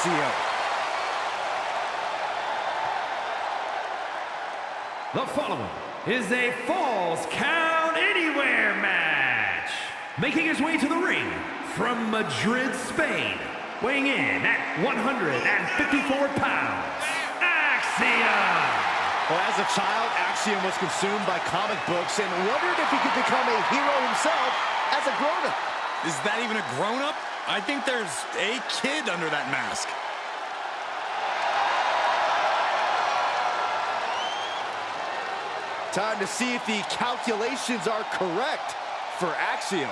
Axiom. The following is a Falls Count Anywhere match. Making his way to the ring from Madrid, Spain, weighing in at 154 pounds, Axiom. Well, as a child, Axiom was consumed by comic books and wondered if he could become a hero himself as a grown-up. Is that even a grown-up? I think there's a kid under that mask. Time to see if the calculations are correct for Axiom.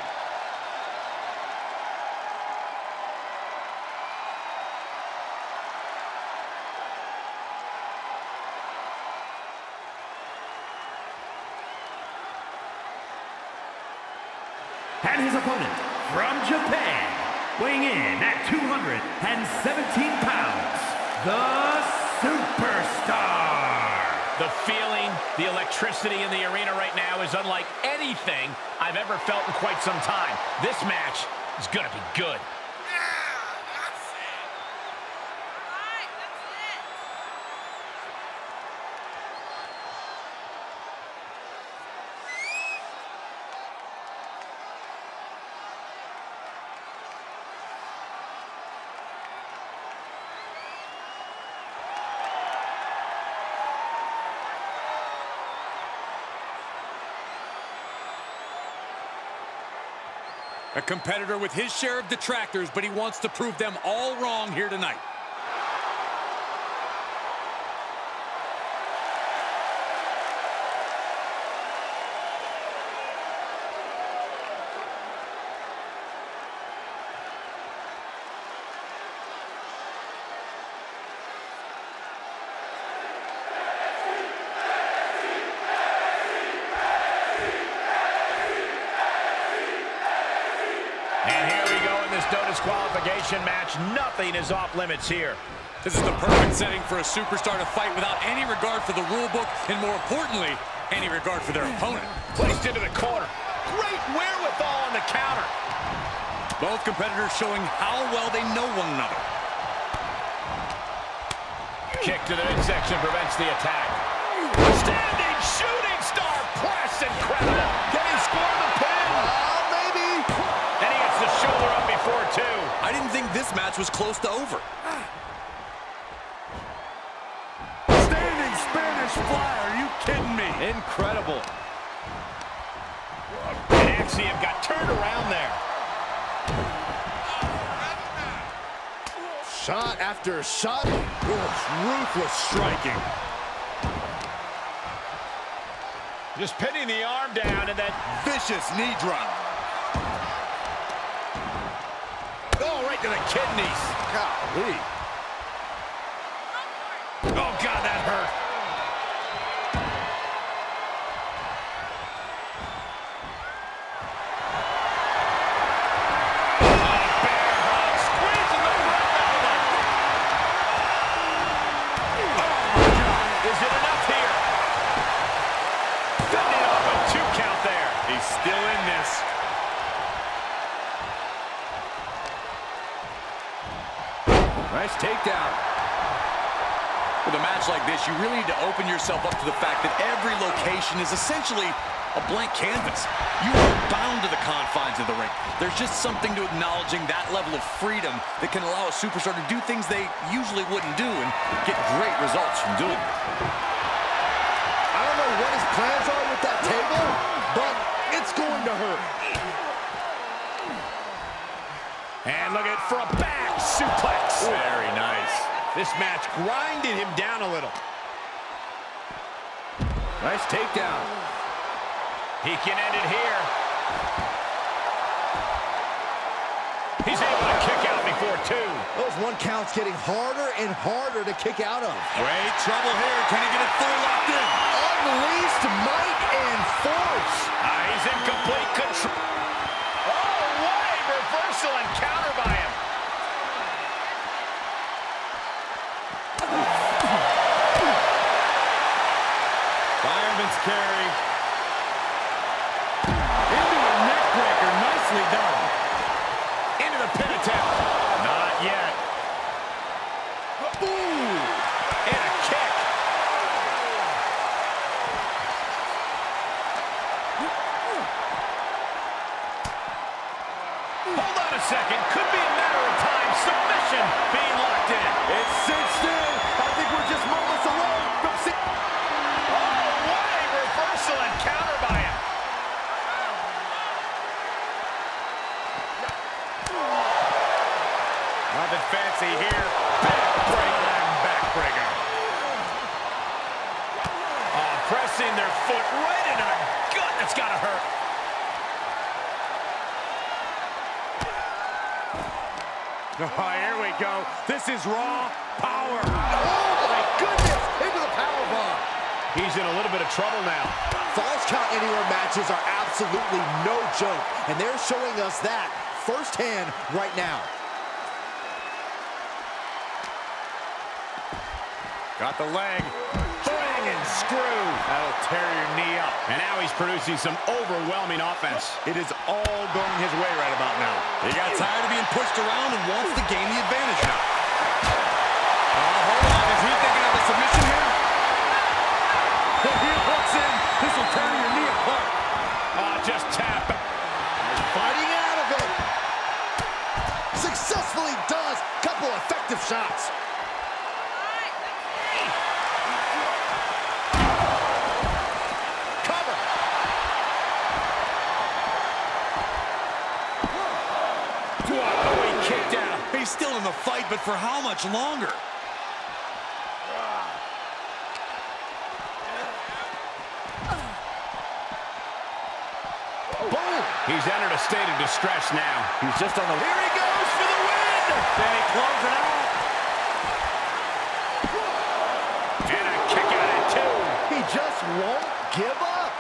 Electricity in the arena right now is unlike anything I've ever felt in quite some time. This match is going to be good. A competitor with his share of detractors, but he wants to prove them all wrong here tonight. And here we go in this no disqualification match. Nothing is off limits here. This is the perfect setting for a superstar to fight without any regard for the rule book, and more importantly, any regard for their opponent. Placed into the corner. Great wherewithal on the counter. Both competitors showing how well they know one another. Kick to the midsection prevents the attack. Standing shooting star press. Incredible. Can he score the pin? Oh, maybe. And he gets the shoulder up before two. I didn't think this match was close to over. Standing Spanish fly. Are you kidding me? Incredible. And Axiom got turned around there. Shot after shot. Oof, ruthless striking. Just pinning the arm down and that Vicious knee drop. Right to the kidneys. Golly. Yourself up to the fact that every location is essentially a blank canvas. You are bound to the confines of the ring. There's just something to acknowledging that level of freedom that can allow a superstar to do things they usually wouldn't do and get great results from doing it. I don't know what his plans are with that table, but it's going to hurt. And look at for a back suplex. Very nice. This match grinded him down a little. Nice takedown. He can end it here. He's able to kick out before two. Those one counts getting harder and harder to kick out of. Great trouble here. Can he get it fully locked in? Unleashed might and force. Ah, he's in complete control. carry. Into a neckbreaker, Nicely done. Trouble now. Falls Count Anywhere matches are absolutely no joke, and they're showing us that firsthand right now. Got the leg. Bang and screw. That'll tear your knee up. And now he's producing some overwhelming offense. It is all going his way right about now. He got tired of being pushed around and wants to gain the advantage now. Oh, hold on. Is he thinking of a submission here? For how much longer? Boom. He's entered a state of distress now. He's just on the... Here he goes for the win! Then he closes it out. And a kick out at two. He just won't give up.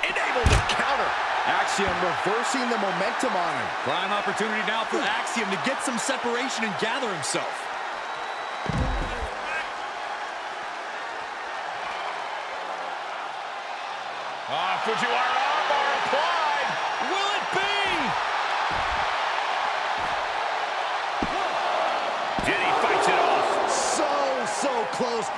Enabled to counter. Axiom reversing the momentum on him. Prime opportunity now for Axiom to get some separation and gather himself. Ah, Fujiwara armbar applied. Will it be? And he fights it off. So, so close.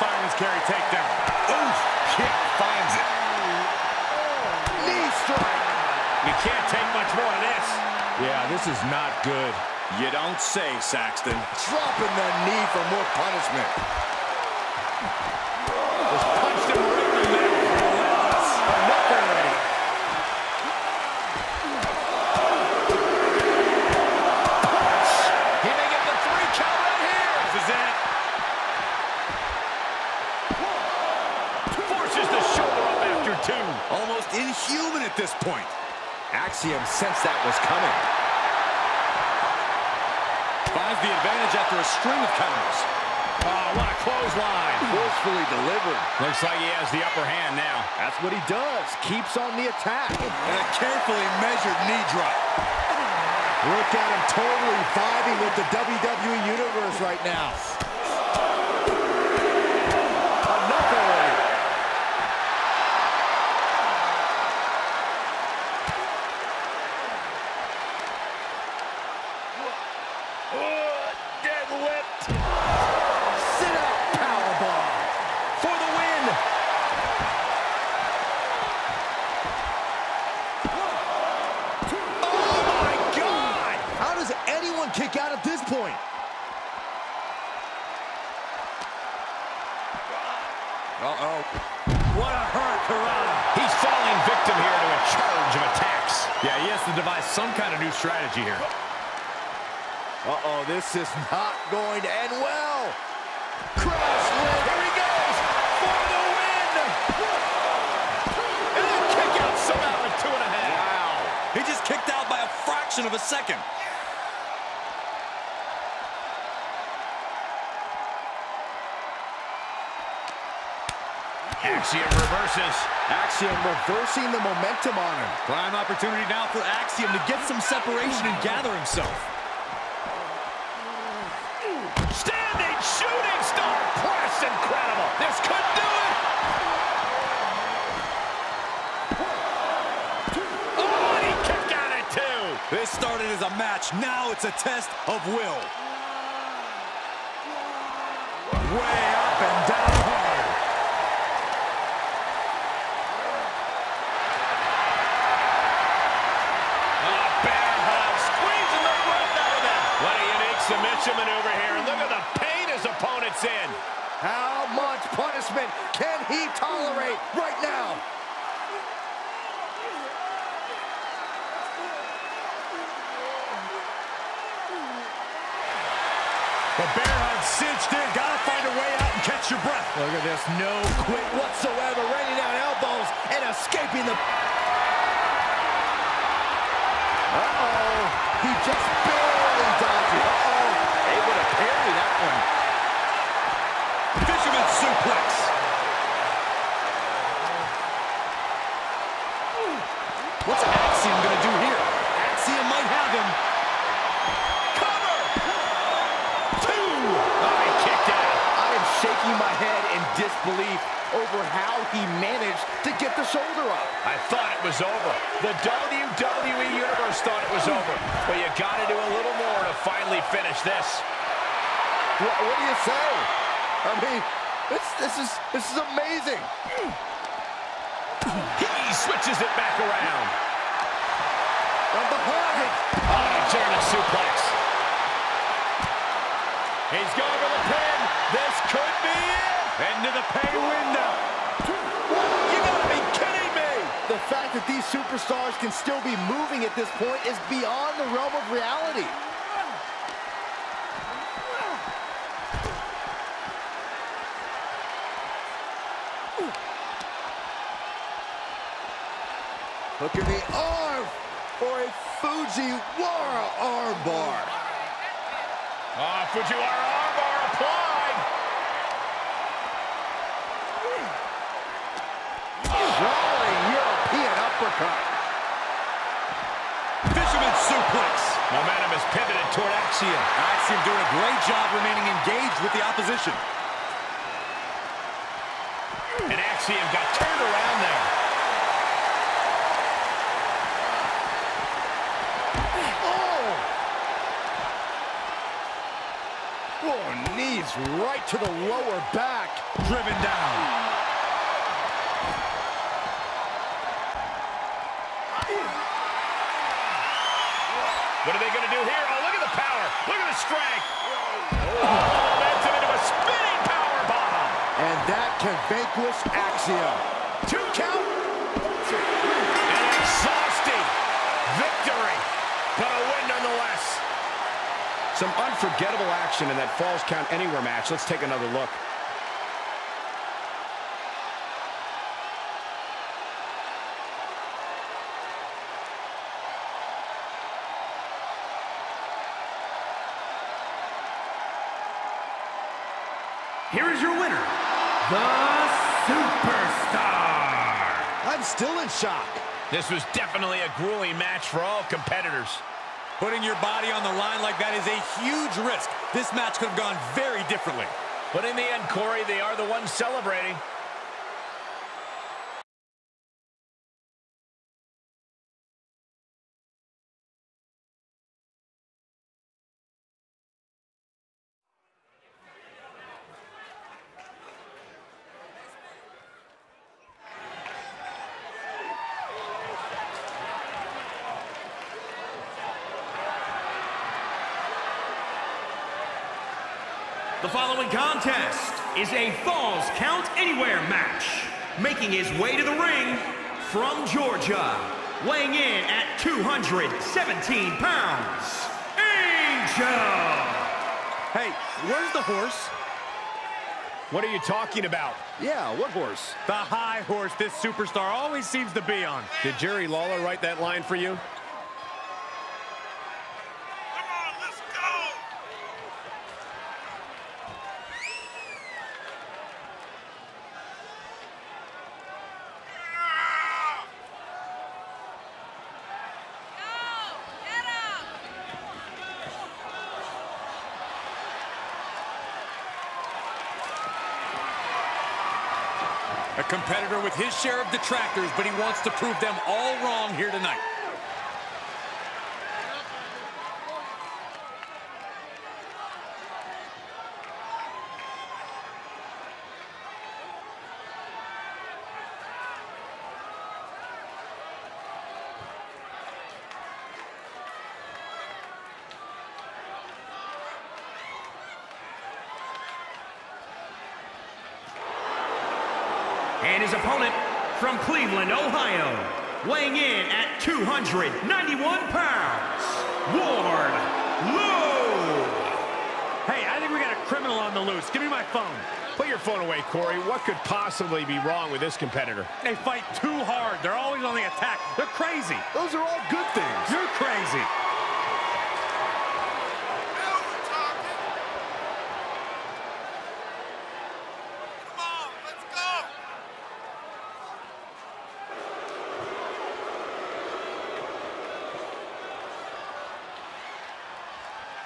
Fireman's carry takedown. Oof. Kick finds it. Knee strike. You can't take much more of this. Yeah, this is not good. You don't say, Saxton. Dropping the knee for more punishment. Just punched him right in the neck. Enough already. He may get the three count right here. This is it. Forces the shoulder up after two. Almost inhuman at this point. Axiom sensed that was coming. Finds the advantage after a string of counters. Oh, what a clothesline. Forcefully delivered. Looks like he has the upper hand now. That's what he does. Keeps on the attack. And a carefully measured knee drop. Look at him totally vibing with the WWE Universe right now. Enough already. Oh, deadlift Sit out powerbomb. for the win. Oh, my God. How does anyone kick out at this point? Uh-oh. What a hurricanrana. He's falling victim here to a charge of attacks. Yeah, he has to devise some kind of new strategy here. Uh-oh, this is not going to end well. Crash land. Here he goes for the win. And a kick out somehow at two and a half. Wow. He just kicked out by a fraction of a second. Axiom reverses. Axiom reversing the momentum on him. Prime opportunity now for Axiom to get some separation and gather himself. Standing shooting star press. Incredible. This could do it. Oh, he kicked out at two. This started as a match. Now it's a test of will. Way up and down hard. Oh, bear hug, squeezing the breath out of them. What a unique submission maneuver here. And look at the pain his opponent's in. How much punishment can he tolerate right now? The bear hug cinched in. Gotta find a way out and catch your breath. Look at this, no quit whatsoever, raining down elbows and escaping the... Uh-oh, he just barely dodged it. Uh-oh, able to parry that one. Fisherman suplex. What's Axiom gonna do here? Axiom might have him. Cover. Two. Oh, he kicked out. I am shaking my head in disbelief over how he managed to get the shoulder up. I thought it was over. The WWE Universe thought it was over. But you got to do a little more to finally finish this. What, what do you say? I mean, this, this is this is amazing. He switches it back around. From behind. Oh, German suplex. He's going for the pin. This could be it. Into the pay window. You gotta be kidding me! The fact that these superstars can still be moving at this point is beyond the realm of reality. Look at the arm for a Fujiwara armbar. Oh, Fujiwara armbar applied. Rolling European uppercut. Fisherman suplex. Momentum is pivoted toward Axiom. Axiom doing a great job remaining engaged with the opposition. And Axiom got turned around there. Oh! Oh, right to the lower back. Driven down. What are they going to do here? Oh, look at the power. Look at the strength. Oh, momentum into a spinning power bomb. And that can vanquish Axiom. Two count. An exhausting victory, but a win nonetheless. Some unforgettable action in that Falls Count Anywhere match. Let's take another look. Here is your winner, the Superstar. I'm still in shock. This was definitely a grueling match for all competitors. Putting your body on the line like that is a huge risk. This match could have gone very differently. But in the end, Corey, they are the ones celebrating. The following contest is a Falls Count Anywhere match. Making his way to the ring from Georgia, weighing in at 217 pounds, Angel. Hey, where's the horse? What are you talking about? Yeah, what horse? The high horse this superstar always seems to be on. Did Jerry Lawler write that line for you? Competitor with his share of detractors, but he wants to prove them all wrong here tonight. And his opponent from Cleveland, Ohio, weighing in at 291 pounds, Ward Lowe. Hey, I think we got a criminal on the loose. Give me my phone. Put your phone away, Corey. What could possibly be wrong with this competitor? They fight too hard. They're always on the attack. They're crazy. Those are all good things. You're crazy.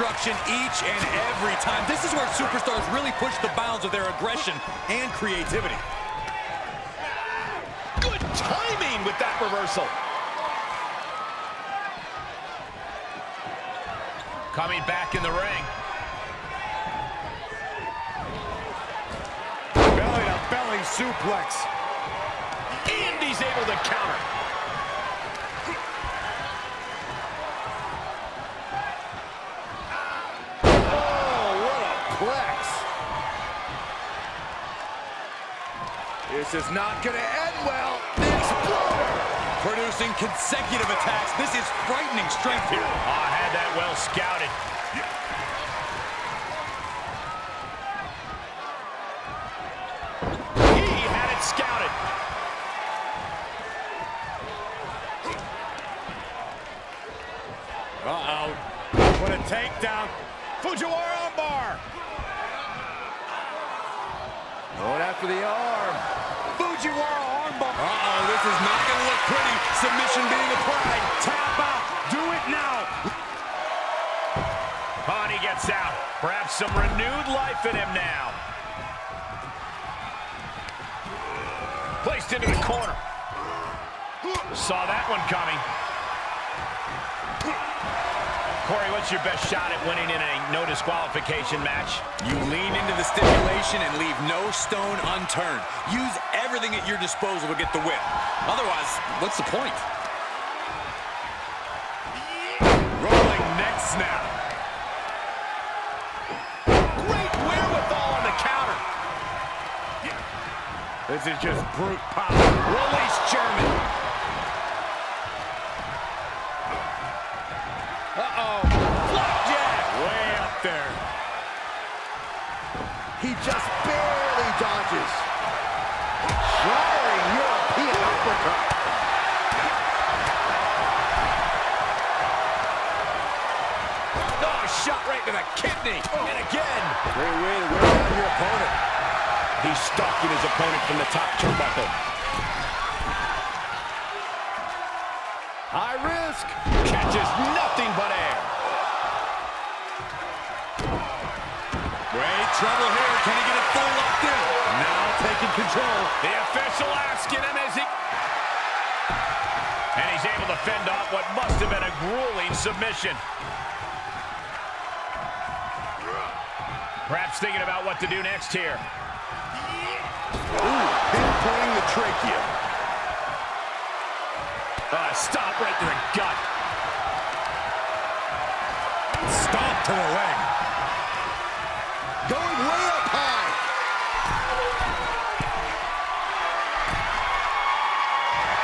destruction each and every time. This is where superstars really push the bounds of their aggression and creativity. Good timing with that reversal. Coming back in the ring. Belly to belly suplex. And he's able to counter. Oh, what a plex. This is not going to end well. The Exploder. Producing consecutive attacks. This is frightening strength here. Oh, I had that well scouted. He had it scouted. Uh-oh. What a takedown. Fujiwara armbar. Going after the arm. Fujiwara armbar. Uh-oh, this is not going to look pretty. Submission being applied. Tap out. Do it now. Oh, and he gets out. Perhaps some renewed life in him now. Placed into the corner. Saw that one coming. Corey, what's your best shot at winning in a no disqualification match? You lean into the stipulation and leave no stone unturned. Use everything at your disposal to get the win. Otherwise, what's the point? Rolling neck snap. Great wherewithal on the counter. This is just brute power. Release German. He's his opponent from the top turnbuckle. High risk. Catches nothing but air. Great trouble here. Can he get it full locked in? Now taking control. The official asking him as he... And he's able to fend off what must have been a grueling submission. Perhaps thinking about what to do next here. Ooh, pinpointing the trachea. Uh, stop right to the gut. Stomp to the leg. Going way up high.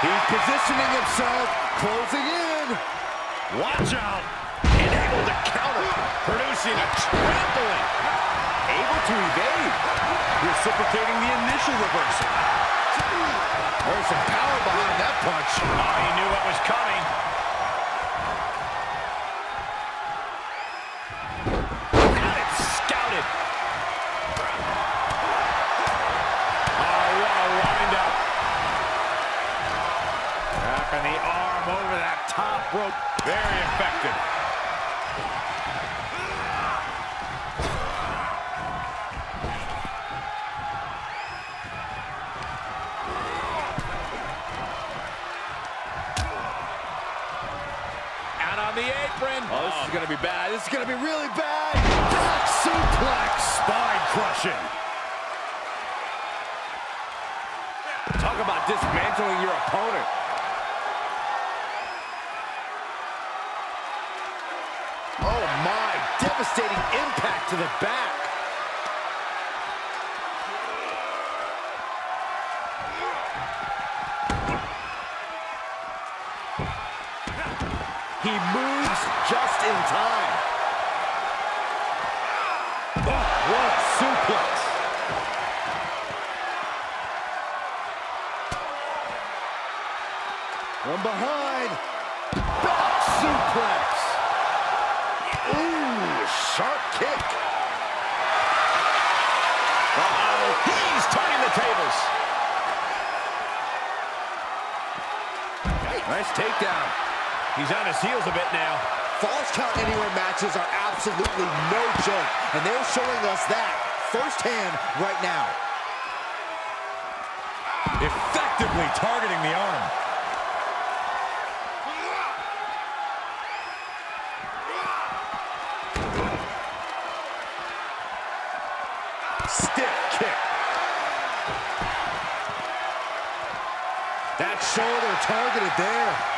He's positioning himself, closing in. Watch out. Able to counter. Producing a trampling. Able to evade. Reciprocating the initial reversal. There's some power behind that punch. Oh, he knew what was coming. Got it scouted. Oh, what a windup. Wrapping the arm over that top rope. Very effective. Bad. This is going to be really bad. Back suplex. Spine crushing. Talk about dismantling your opponent. Oh my, devastating impact to the back. He moves just in time. Suplex. From behind. Back suplex. Ooh, sharp kick. Uh-oh, he's turning the tables. Nice takedown. He's on his heels a bit now. Falls Count Anywhere matches are absolutely no joke, and they're showing us that firsthand right now. Effectively targeting the arm. Stiff kick. That shoulder targeted there.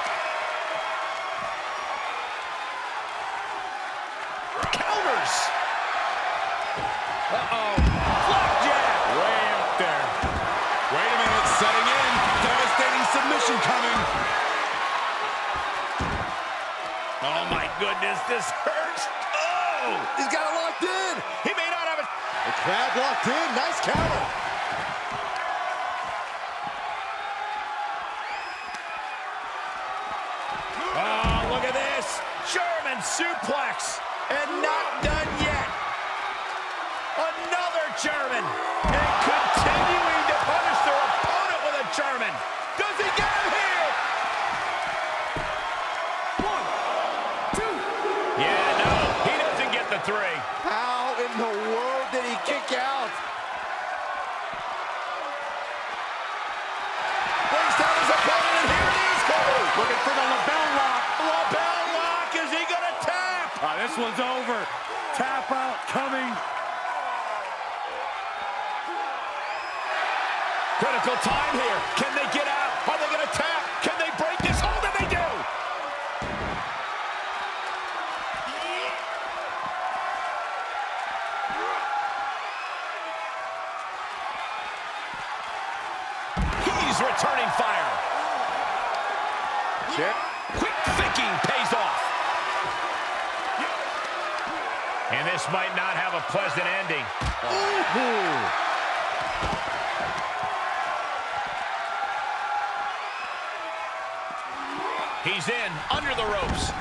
He's in, under the ropes.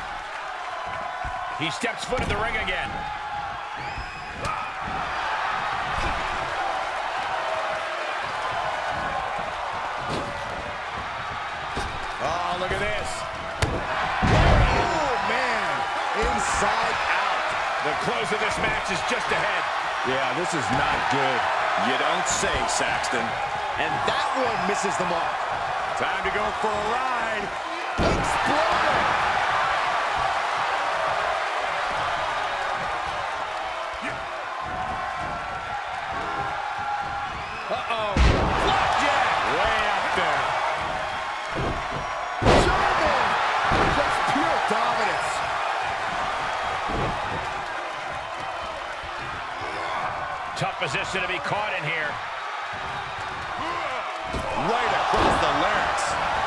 He steps foot in the ring again. Oh, look at this. Oh, man. Inside out. The close of this match is just ahead. Yeah, this is not good. You don't say, Saxton. And that one misses the mark. Time to go for a ride. Exploder. Uh-oh. Flapjack. Way up there. German. Just pure dominance. Tough position to be caught in here. Right across the larynx.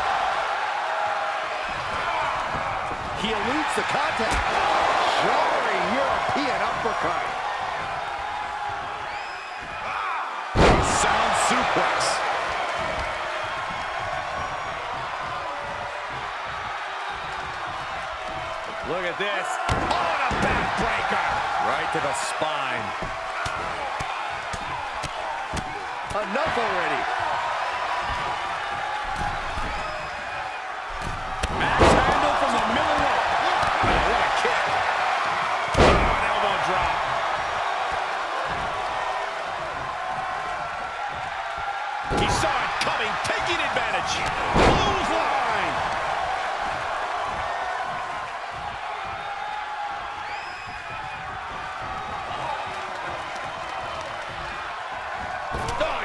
He eludes the contact. Jarring European uppercut. Sound suplex. Look at this. Oh, a backbreaker. Right to the spine. Enough already.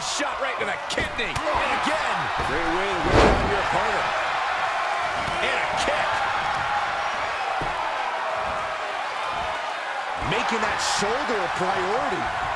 Shot right to the kidney. And again. Great way to wear down your opponent. And a kick. Making that shoulder a priority.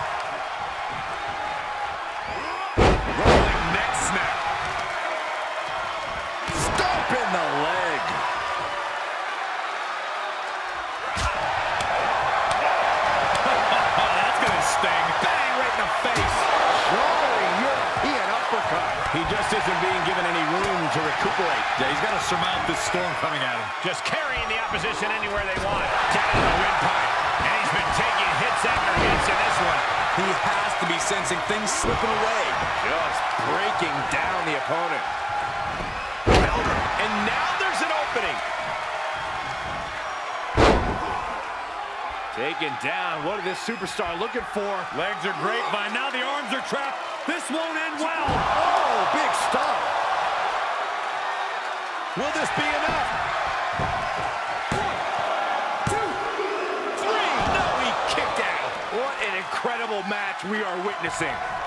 He just isn't being given any room to recuperate. Yeah, he's got to surmount this storm coming at him. Just carrying the opposition anywhere they want. Down in the windpipe. And he's been taking hits after hits in this one. He has to be sensing things slipping away. Just breaking down the opponent. Elbow. And now there's an opening. Taken down. What is this superstar looking for? Legs are grapevine. Now the arms are trapped. This won't end well. Oh, big stomp. Will this be enough? Three. No, he kicked out. What an incredible match we are witnessing.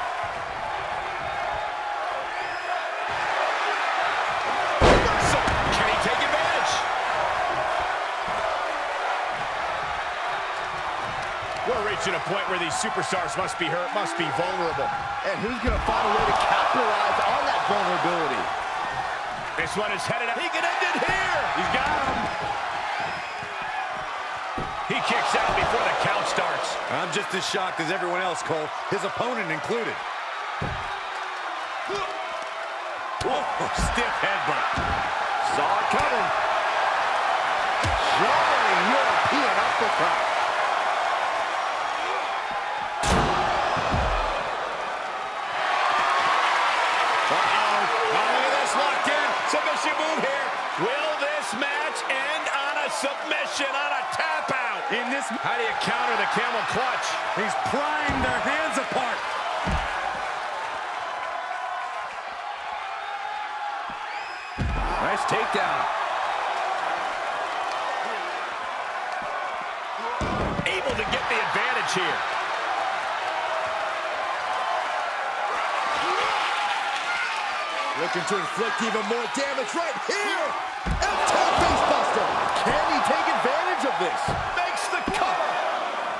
Reaching a point where these superstars must be hurt, must be vulnerable. And who's going to find a way to capitalize on that vulnerability? This one is headed up. He can end it here. He's got him. He kicks out before the count starts. I'm just as shocked as everyone else, Cole, his opponent included. Whoa, stiff headbutt. Saw it coming. Jarring European uppercut. This, how do you counter the camel clutch? He's prying their hands apart. Nice takedown. Able to get the advantage here. Looking to inflict even more damage right here. F10 facebuster. Can he take advantage of this? Makes the cover.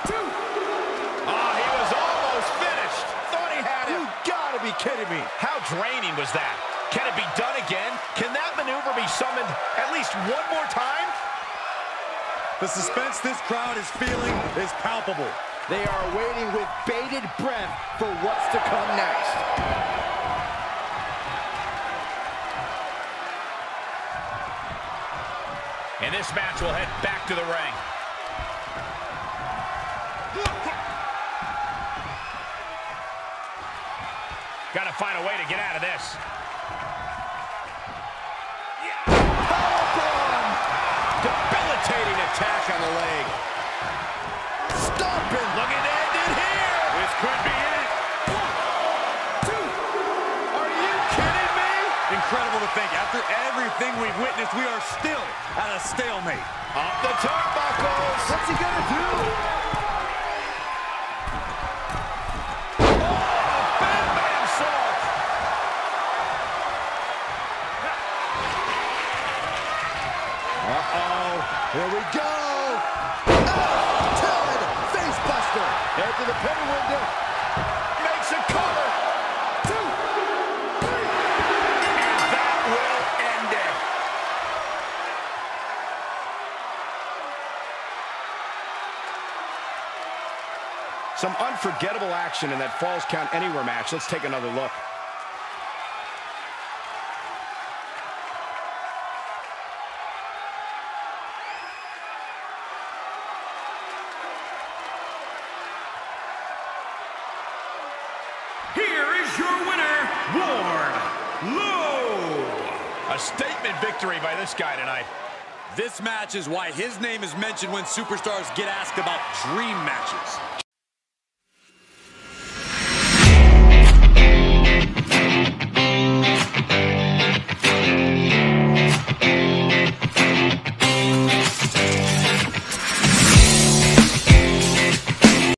Oh, ah, he was almost finished. Thought he had it. You gotta be kidding me. How draining was that? Can it be done again? Can that maneuver be summoned at least one more time? The suspense this crowd is feeling is palpable. They are waiting with bated breath for what's to come next. And this match will head back to the ring. To find a way to get out of this. Powerbomb. Debilitating attack on the leg. Stomping. Looking to end it here. This could be it. Are you kidding me? Incredible to think, after everything we've witnessed, we are still at a stalemate. Up the turnbuckles. What's he gonna do? Here we go. Oh, Talon facebuster. Head to the pay window. Makes a cover. Two, three. And that will end it. Some unforgettable action in that Falls Count Anywhere match. Let's take another look. This guy tonight. This match is why his name is mentioned when superstars get asked about dream matches.